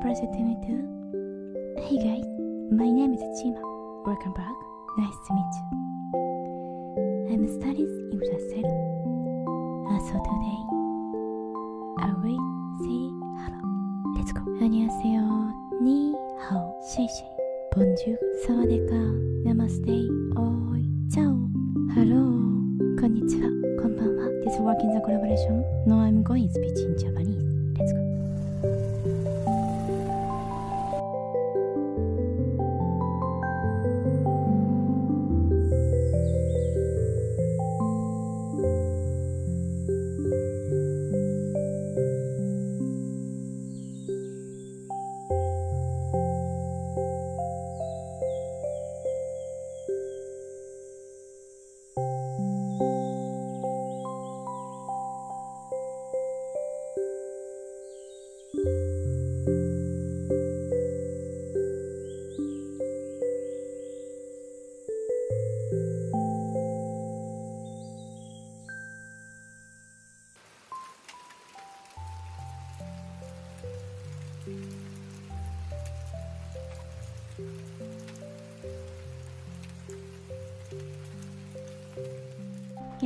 pleasure to meet you. Hey guys, my name is Chima. Welcome back. Nice to meet you. I'm studying in Brazil. Uh, so today, I will say hello. Let's go. 안녕하세요. 니하오. 쉐이쉐이. 본주. 사와데카. 나마스테. 오이. 짜오.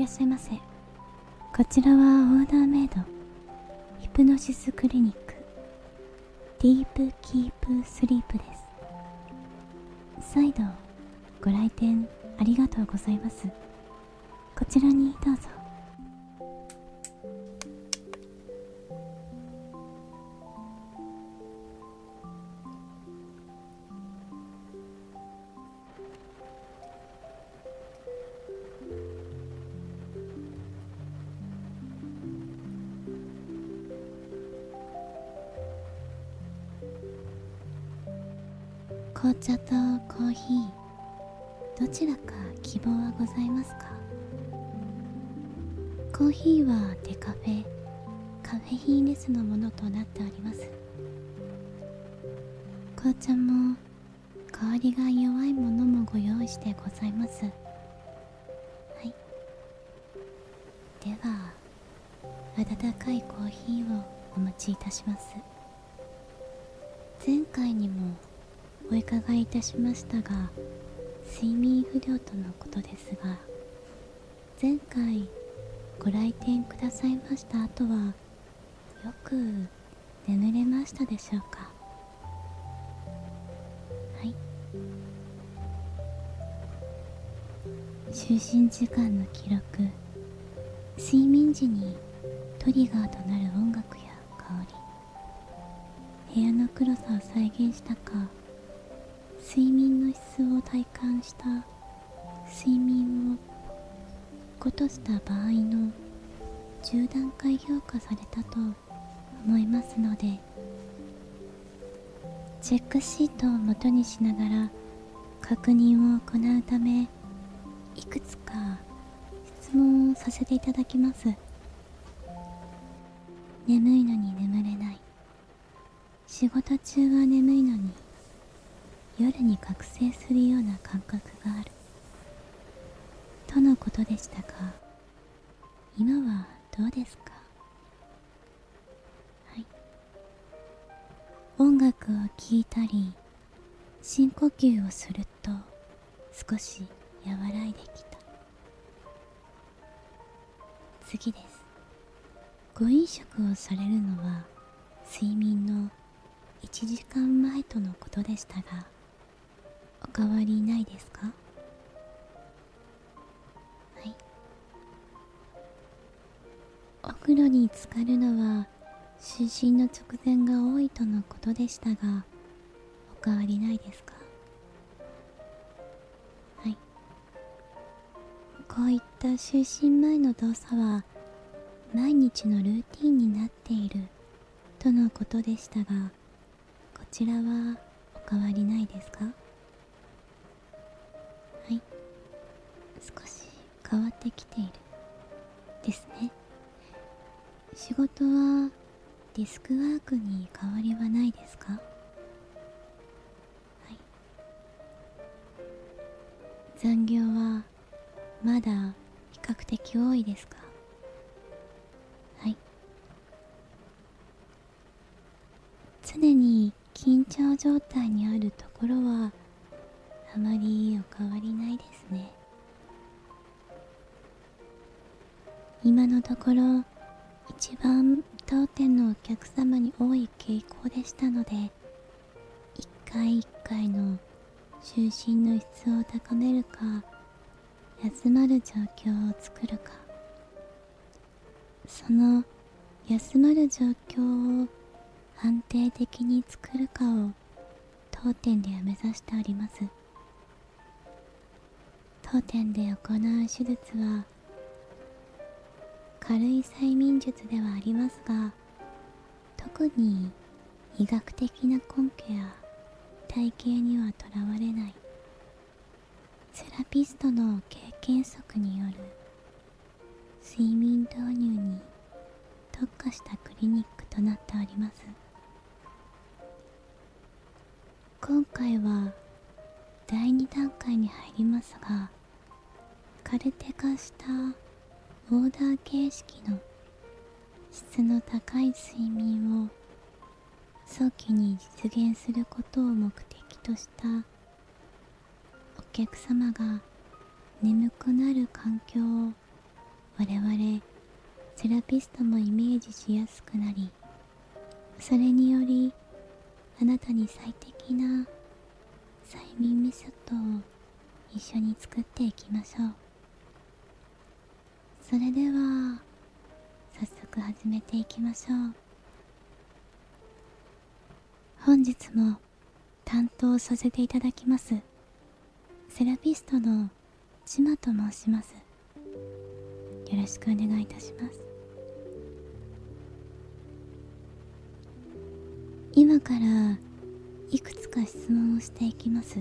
らっしゃいませこちらはオーダーメイド。ヒプノシスクリニック。ディープキープスリープです。再度ご来店ありがとうございます。こちらにどうぞ。紅茶とコーヒー。どちらか希望はございますか？コーヒーはデカフェ。カフェインレスのものとなっております。紅茶も香りが弱いものもご用意してございます。はい。では温かいコーヒーをお持ちいたします。前回にもお伺いいたしましたが睡眠不良とのことですが前回ご来店くださいました後はよく眠れましたでしょうか？はい。就寝時間の記録睡眠時にトリガーとなる音楽や香り部屋の黒さを再現したか睡眠の質を体感した。睡眠をごとした場合の10段階評価されたと思いますのでチェックシートを元にしながら確認を行うためいくつか質問をさせていただきます。眠いのに眠れない。仕事中は眠いのに夜に覚醒するような感覚がある。とのことでしたが今はどうですか？はい。音楽を聴いたり深呼吸をすると少し和らいできた。次です。ご飲食をされるのは睡眠の1時間前とのことでしたが変わりないですか？はい。お風呂に浸かるのは就寝の直前が多いとのことでしたがお変わりないですか？はい。こういった就寝前の動作は毎日のルーティンになっているとのことでしたがこちらはお変わりないですか？変わってきている。ですね。仕事はデスクワークに変わりはないですか？はい。残業はまだ比較的多いですか？はい。常に緊張状態にあるところはあまりお変わりないですね。今のところ一番当店のお客様に多い傾向でしたので一回一回の就寝の質を高めるか休まる状況を作るか。その休まる状況を安定的に作るかを当店では目指しております。当店で行う手術は軽い催眠術ではありますが特に医学的な根拠や体系にはとらわれない。セラピストの経験則による睡眠導入に特化したクリニックとなっております。今回は第2段階に入りますがカルテ化したオーダー形式の質の高い睡眠を早期に実現することを目的とした。お客様が眠くなる環境を我々セラピストもイメージしやすくなりそれによりあなたに最適な催眠メソッドを一緒に作っていきましょう。それでは早速始めていきましょう。本日も担当させていただきますセラピストのちまと申します。よろしくお願いいたします。今からいくつか質問をしていきます。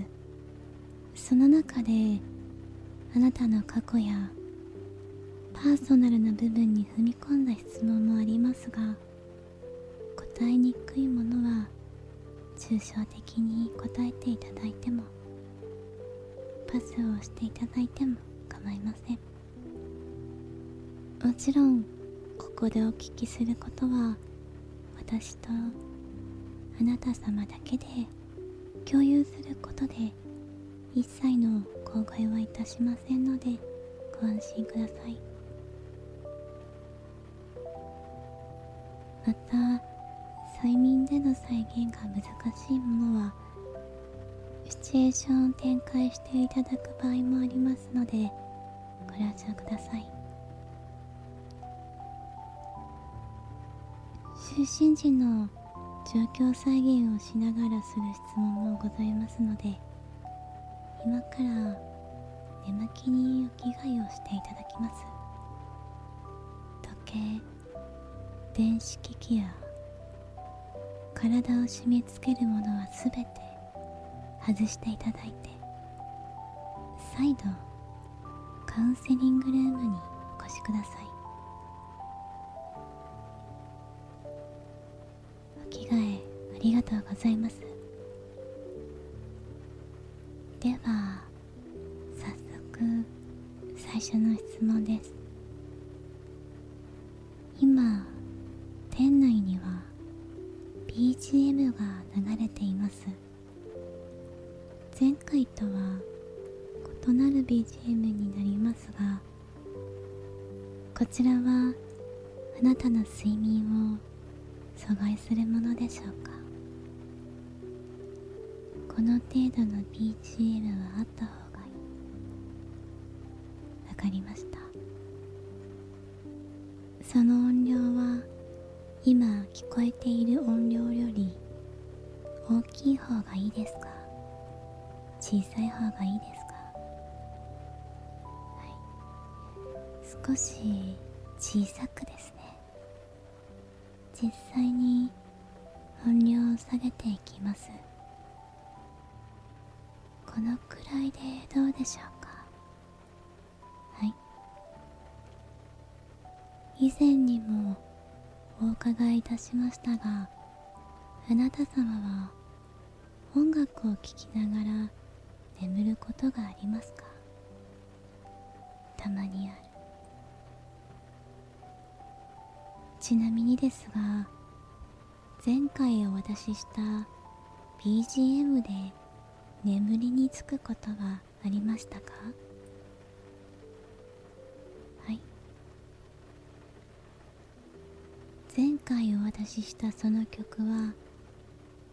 その中であなたの過去やパーソナルな部分に踏み込んだ質問もありますが答えにくいものは抽象的に答えていただいてもパスをしていただいても構いません。もちろんここでお聞きすることは私とあなた様だけで共有することで一切の口外はいたしませんのでご安心ください。また催眠での再現が難しいものはシチュエーションを展開していただく場合もありますのでご了承ください。就寝時の状況再現をしながらする質問もございますので今から眠気にお着替えをしていただきます。時計電子機器や体を締め付けるものはすべて外していただいて再度カウンセリングルームにお越しください。お着替えありがとうございます。では早速最初の質問です。今 BGM が流れています。前回とは異なる BGM になりますがこちらはあなたの睡眠を阻害するものでしょうか？この程度の BGM はあった方がいい。わかりました。その音量は今聞こえている音量より大きい方がいいですか？小さい方がいいですか？はい。少し小さくですね。実際に音量を下げていきます。このくらいでどうでしょうか？はい。以前にもお伺いいたしましたがあなた様は音楽を聴きながら眠ることがありますか？たまにある。ちなみにですが前回お渡しした BGM で眠りにつくことはありましたか？前回お渡ししたその曲は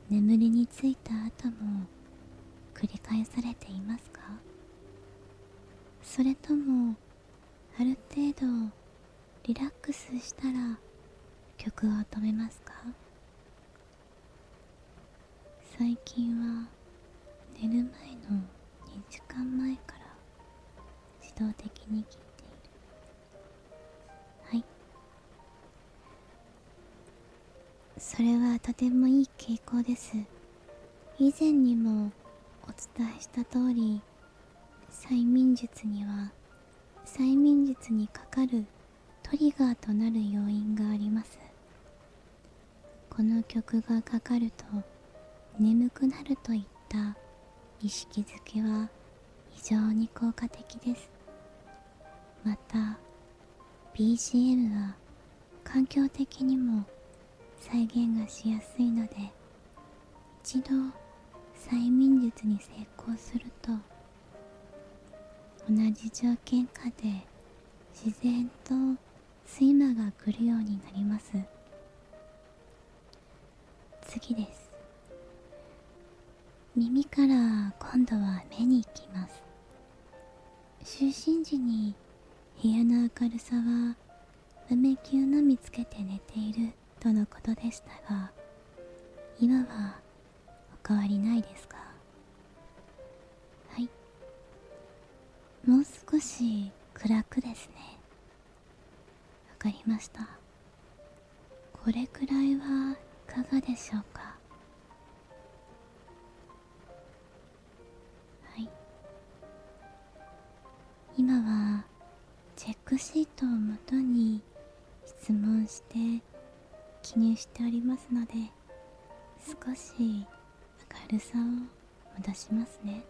眠りについた後も繰り返されていますか？それともある程度リラックスしたら曲を止めますか？最近は寝る前の2時間前から自動的に聞それはとてもいい傾向です。以前にもお伝えした通り催眠術には催眠術にかかるトリガーとなる要因があります。この曲がかかると眠くなるといった意識づけは非常に効果的です。また BGM は環境的にも再現がしやすいので一度催眠術に成功すると同じ条件下で自然と睡魔が来るようになります。次です。耳から今度は目に行きます。就寝時に部屋の明るさは梅球のみつけて寝ている。とのことでしたが今はお変わりないですか？はい。もう少し暗くですね。わかりました。これくらいはいかがでしょうか？はい。今はチェックシートをもとに質問して記入しておりますので少し明るさを戻しますね。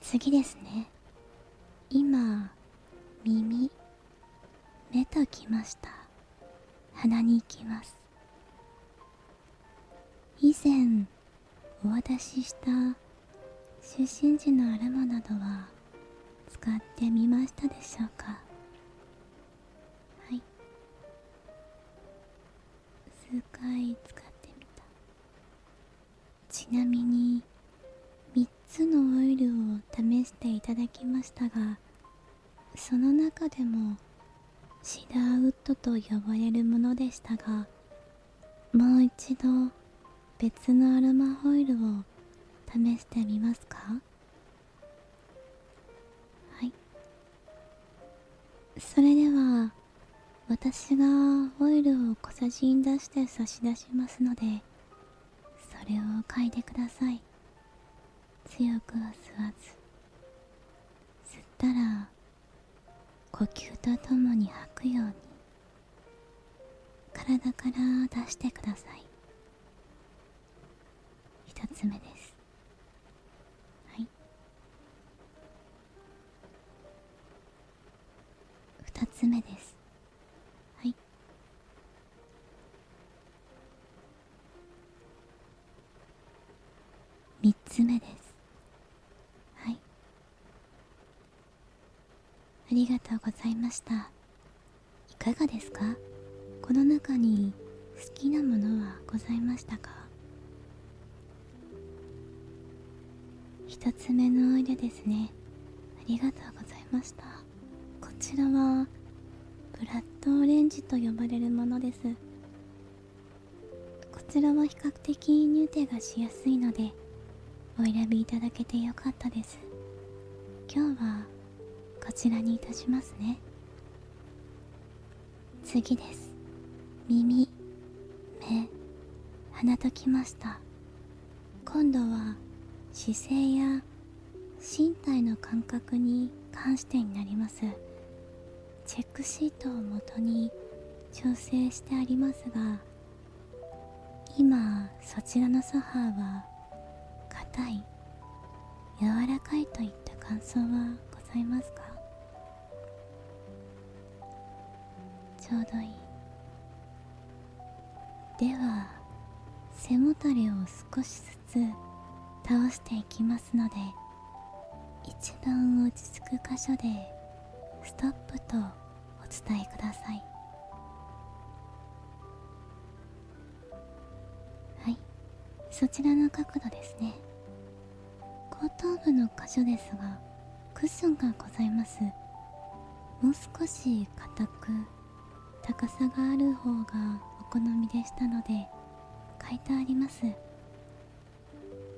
次ですね。今耳目ときました。鼻に行きます。以前お渡しした就寝時のアロマなどは使ってみましたでしょうか？数回使ってみた。ちなみに3つのオイルを試していただきましたがその中でもシダーウッドと呼ばれるものでしたがもう一度別のアロマオイルを試してみますか？はい。それでは私がオイルを小さじに出して差し出しますのでそれを嗅いでください。強くは吸わず。吸ったら呼吸とともに吐くように。体から出してください。一つ目です。はい。二つ目です。3つ目です。はい。ありがとうございました。いかがですか？この中に好きなものはございましたか？1つ目のオイルですね。ありがとうございました。こちらはブラッドオレンジと呼ばれるものです。こちらは比較的入手がしやすいのでお選びいただけてよかったです。今日はこちらにいたしますね。次です。耳目鼻ときました。今度は姿勢や身体の感覚に関してになります。チェックシートをもとに調整してありますが今そちらのソファーは硬い。柔らかいといった感想はございますか？ちょうどいい。では背もたれを少しずつ倒していきますので一番落ち着く箇所でストップとお伝えください。はい。そちらの角度ですね。後頭部の箇所ですがクッションがございます。もう少し硬く高さがある方がお好みでしたので書いてあります。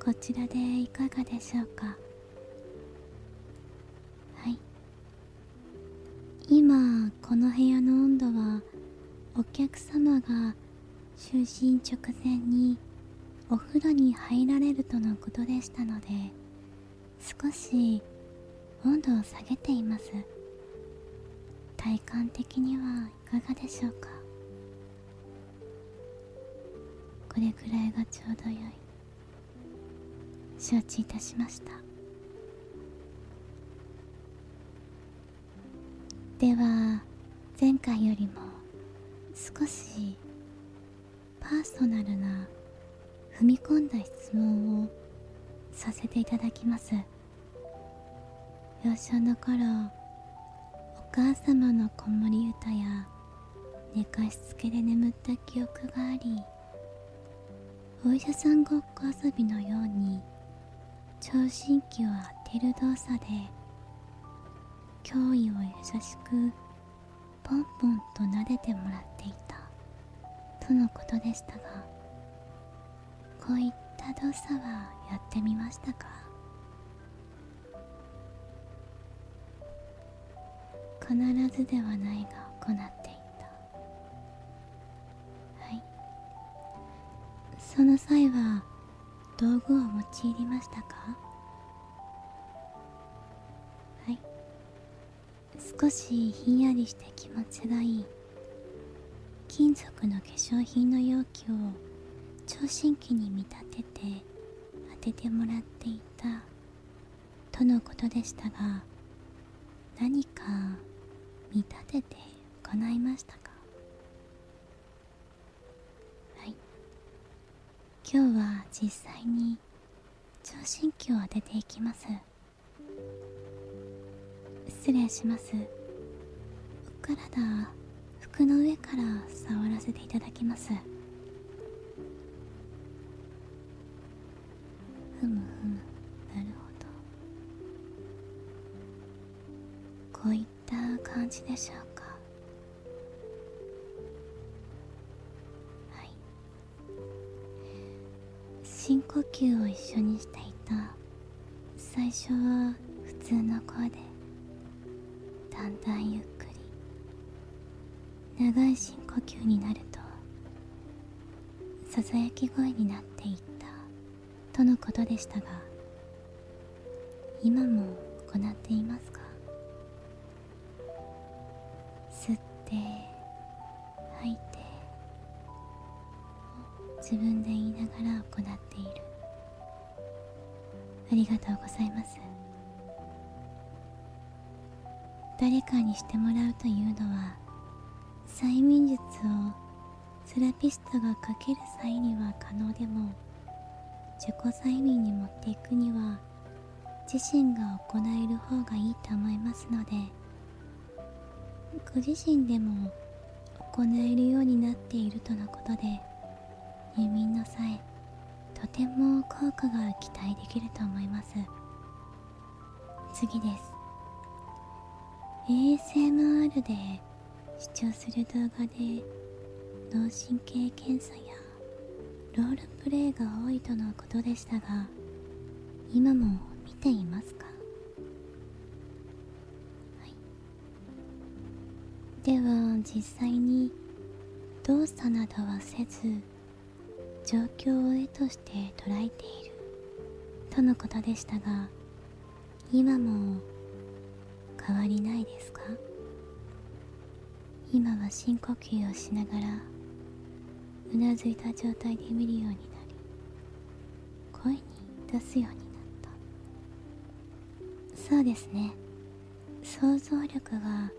こちらでいかがでしょうか？はい。今この部屋の温度はお客様が就寝直前にお風呂に入られるとのことでしたので少し温度を下げています。体感的にはいかがでしょうか？これくらいがちょうどよい。承知いたしました。では前回よりも少しパーソナルな踏み込んだ質問をさせていただきます。幼少の頃お母様の子守歌や寝かしつけで眠った記憶がありお医者さんごっこ遊びのように聴診器を当てる動作で脅威を優しくポンポンと撫でてもらっていたとのことでしたがこういった動作はやってみましたか？必ずではないが行っていた。はい。その際は道具を用いりましたか？はい。少しひんやりして気持ちがいい。金属の化粧品の容器を聴診器に見立てて当ててもらっていたとのことでしたが何か見立てて行いましたか？はい。今日は実際に聴診器を当てていきます。失礼します。お体服の上から触らせていただきます。ふむふむ。なるほど。こういった感じでしょうか？はい。深呼吸を一緒にしていた。最初は普通の声でだんだんゆっくり。長い深呼吸になるとささやき声になっていったとのことでしたが今も行っていますか？吸って吐いて自分で言いながら行っている。ありがとうございます。誰かにしてもらうというのは催眠術をセラピストがかける際には可能でも自己催眠に持っていくには自身が行える方がいいと思いますのでご自身でも行えるようになっているとのことで入眠の際とても効果が期待できると思います。次です。ASMR で視聴する動画で脳神経検査やロールプレイが多いとのことでしたが今も見ていますか？では実際に動作などはせず状況を絵として捉えているとのことでしたが今も変わりないですか？今は深呼吸をしながらうなずいた状態で見るようになり声に出すようになった。そうですね。想像力が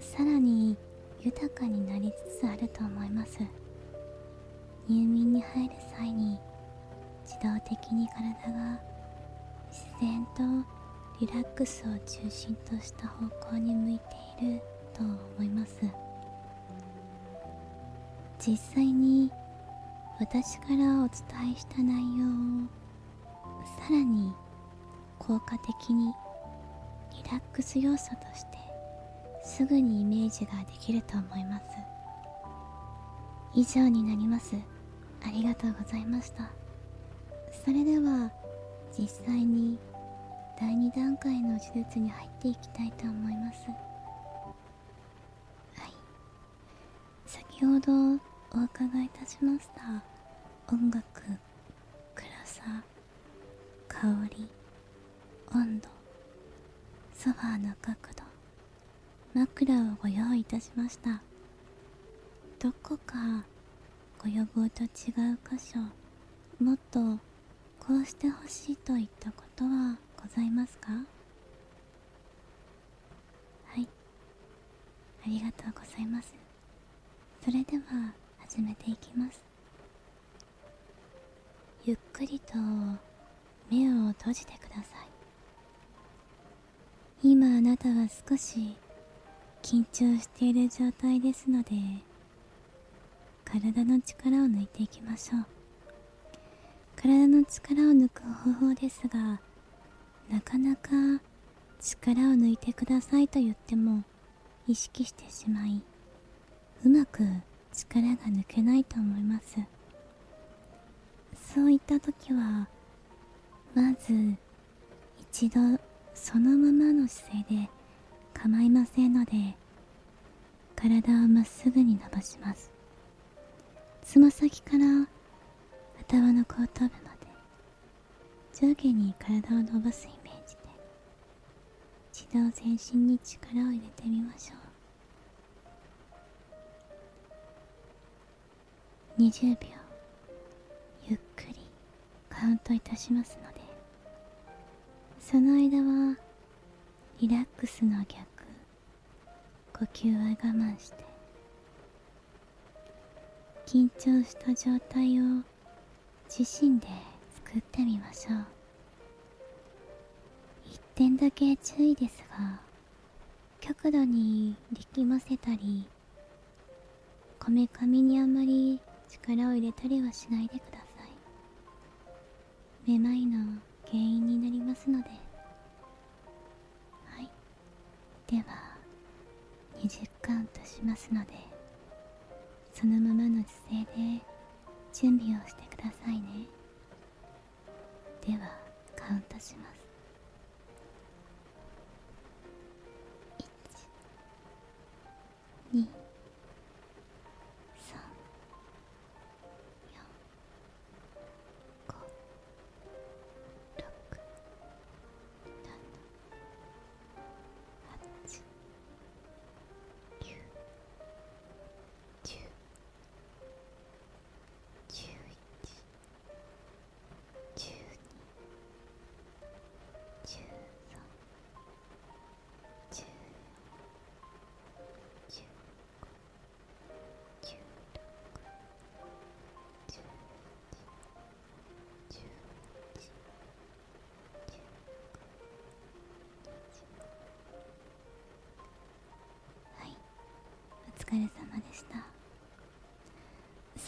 さらに豊かになりつつあると思います。入眠に入る際に自動的に体が自然とリラックスを中心とした方向に向いていると思います。実際に私からお伝えした内容をさらに効果的にリラックス要素としてすぐにイメージができると思います。以上になります。ありがとうございました。それでは実際に第2段階の手術に入っていきたいと思います。はい。先ほどお伺いいたしました音楽暗さ香り温度ソファーの角度枕をご用意いたしました。どこかご要望と違う箇所もっとこうしてほしいといったことはございますか？はい。ありがとうございます。それでは始めていきます。ゆっくりと目を閉じてください。今あなたは少し緊張している状態ですので体の力を抜いていきましょう。体の力を抜く方法ですがなかなか力を抜いてくださいと言っても意識してしまいうまく力が抜けないと思います。そういった時はまず一度そのままの姿勢で構いませんので体をまっすぐに伸ばします。つま先から頭の後頭部まで上下に体を伸ばすイメージで一度全身に力を入れてみましょう。20秒ゆっくりカウントいたしますのでその間はリラックスの逆。呼吸は我慢して。緊張した状態を自身で作ってみましょう。一点だけ注意ですが極度に力ませたりこめかみにあまり力を入れたりはしないでください。めまいの原因になりますので。では20カウントしますのでそのままの姿勢で準備をしてくださいね。ではカウントします。1 2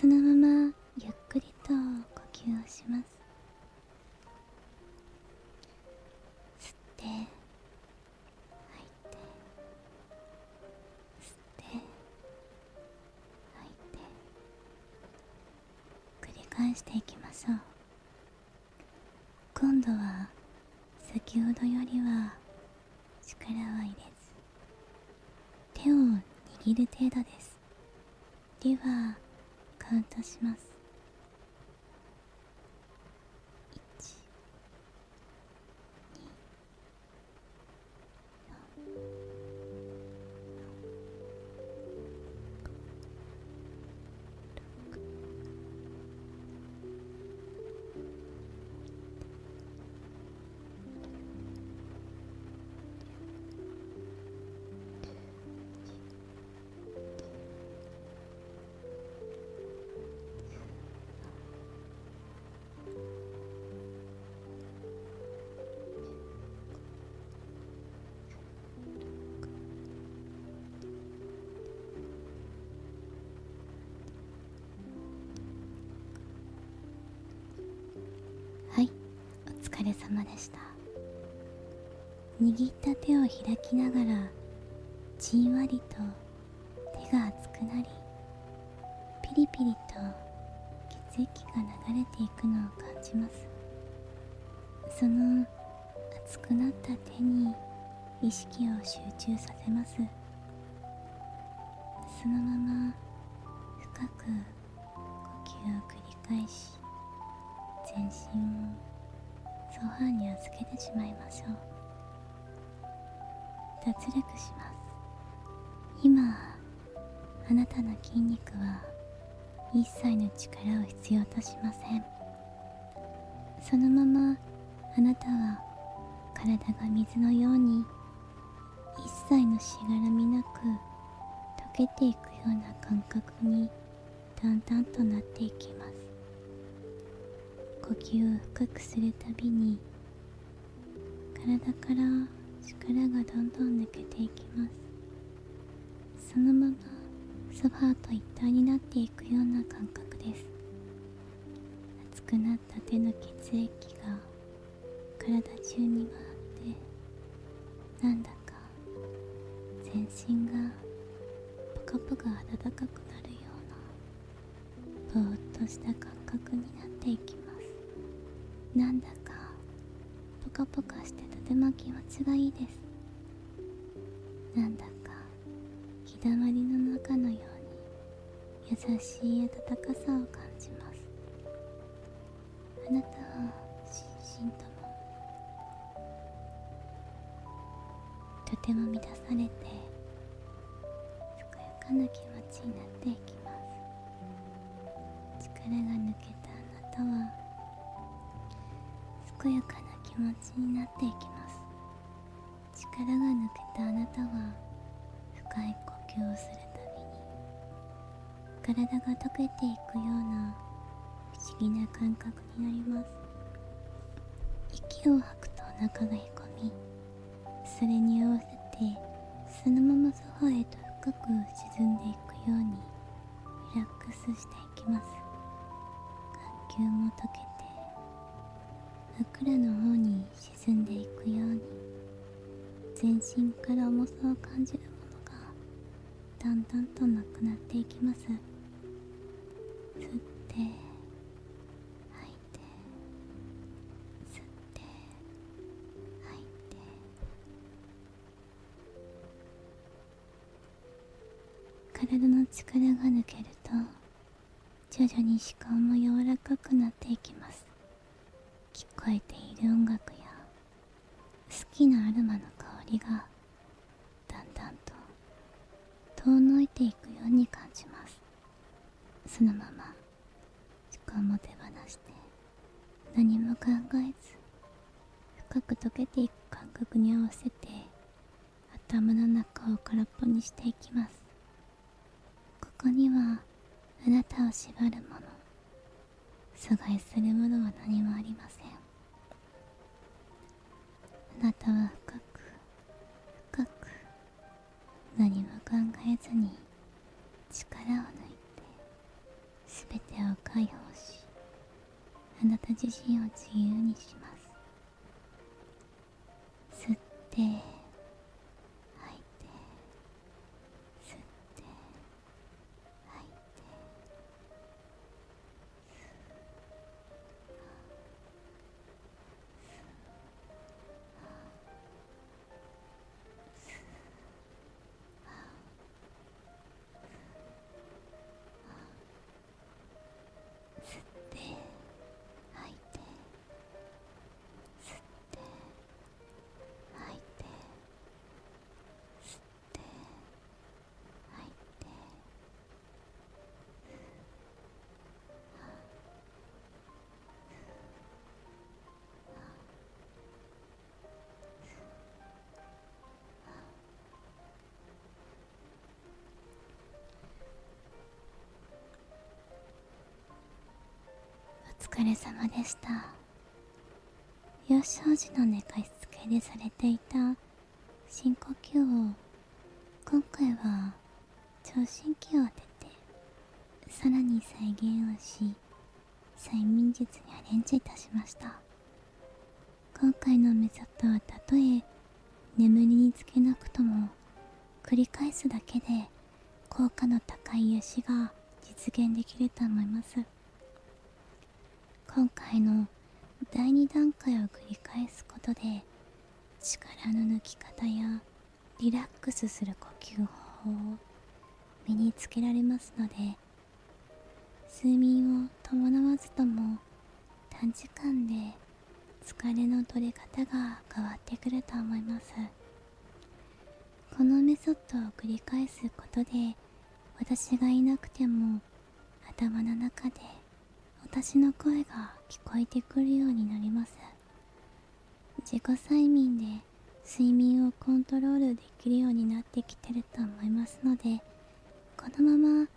そのままゆっくりと呼吸をします。吸って吐いて吸って吐いて繰り返していきましょう。今度は先ほどよりは力は入れず。手を握る程度です。ではカウントします。でした。握った手を開きながらじんわりと手が熱くなりピリピリと血液が流れていくのを感じます。その熱くなった手に意識を集中させます。そのまま深くに預けてしまいましょう。脱力します。今あなたの筋肉は一切の力を必要としません。そのままあなたは体が水のように一切のしがらみなく溶けていくような感覚にだんだんとなっていきます。呼吸を深くするたびに体から力がどんどん抜けていきます。そのままソファーと一体になっていくような感覚です。熱くなった手の血液が体中に回ってなんだか全身がポカポカ暖かくなるようなぼーっとした感覚になっていきます。なんだかカポカしてとても気持ちがいいです。なんだか日だまりの中のように優しい温かさを感じます。あなたは心身ともとても満たされて健やかな気持ちになっていきます。力が抜けたあなたは健やか気持ちになっていきます。力が抜けたあなたは深い呼吸をするたびに体が溶けていくような不思議な感覚になります。息を吐くとお腹がへこみそれに合わせてそのままソファへと深く沈んでいくようにリラックスしていきます。眼球も溶け枕の方に沈んでいくように全身から重さを感じるものがだんだんとなくなっていきます。吸って吐いて吸って。吐いて体の力が抜けると徐々に視界も柔らかくなっていきます。えている音楽や好きなアロマの香りがだんだんと遠のいていくように感じます。そのまま時間も手放して何も考えず深く溶けていく感覚に合わせて頭の中を空っぽにしていきます。ここにはあなたを縛るもの阻害するものは何もありません。なたは深く深く何も考えずに力を抜いて全てを解放しあなた自身を自由にします。吸って疲れ様でした。幼少時の寝かしつけでされていた深呼吸を。今回は聴診器を当ててさらに再現をし催眠術にアレンジいたしました。今回のメソッドはたとえ眠りにつけなくとも繰り返すだけで効果の高い癒しが実現できると思います。今回の第2段階を繰り返すことで力の抜き方やリラックスする呼吸法を身につけられますので睡眠を伴わずとも短時間で疲れの取れ方が変わってくると思います。このメソッドを繰り返すことで私がいなくても頭の中で私の声が聞こえてくるようになります。自己催眠で睡眠をコントロールできるようになってきてると思いますのでこのまま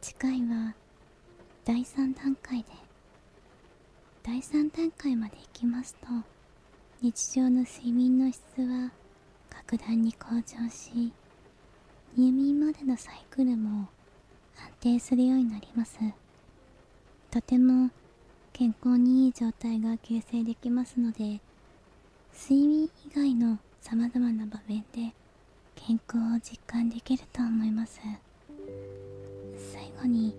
次回は第3段階で第3段階まで行きますと日常の睡眠の質は格段に向上し入眠までのサイクルも安定するようになります。とても健康にいい状態が形成できますので睡眠以外のさまざまな場面で健康を実感できると思います。最後に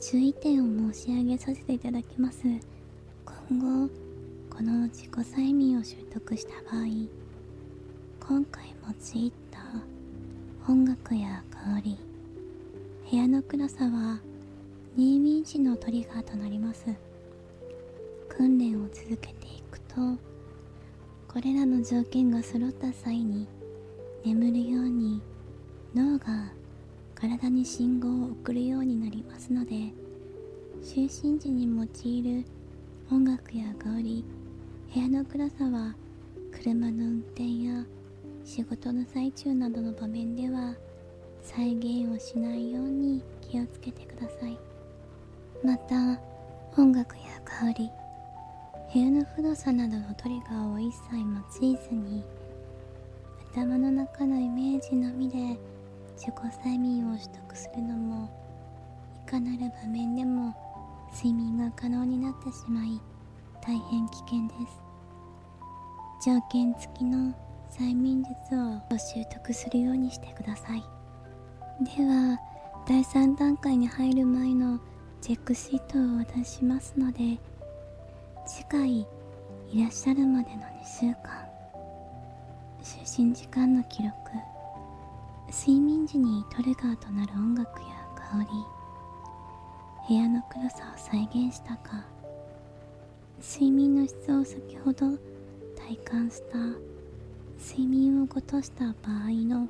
注意点を申し上げさせていただきます。今後この自己催眠を習得した場合今回用いた音楽や香り部屋の暗さは入眠時のトリガーとなります。訓練を続けていくとこれらの条件が揃った際に眠るように脳が体に信号を送るようになりますので就寝時に用いる音楽や香り部屋の暗さは車の運転や仕事の最中などの場面では再現をしないように気をつけてください。また音楽や香り部屋の古さなどのトリガーを一切用いずに頭の中のイメージのみで自己催眠を取得するのもいかなる場面でも睡眠が可能になってしまい大変危険です。条件付きの催眠術を習得するようにしてください。では第3段階に入る前のチェックシートを渡しますので次回いらっしゃるまでの2週間就寝時間の記録睡眠時にトリガーとなる音楽や香り部屋の黒さを再現したか睡眠の質を先ほど体感した睡眠をごとした場合の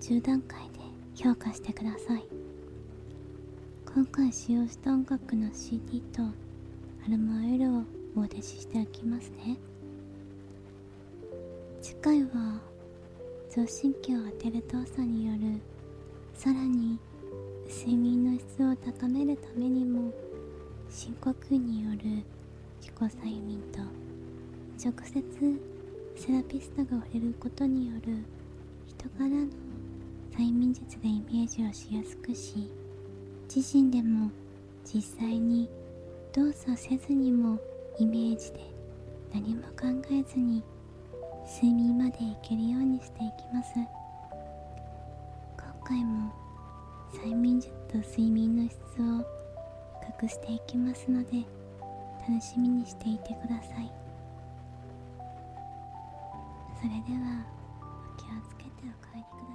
10段階で評価してください。今回使用した音楽の CD とアルマオイルをお出ししておきますね。次回は聴神経を当てる動作によるさらに睡眠の質を高めるためにも深呼吸による自己催眠と直接セラピストが触れることによる人柄の催眠術でイメージをしやすくし自身でも実際に動作せずにもイメージで何も考えずに睡眠までいけるようにしていきます。今回も催眠術と睡眠の質を隠していきますので楽しみにしていてください。それではお気をつけてお帰りください。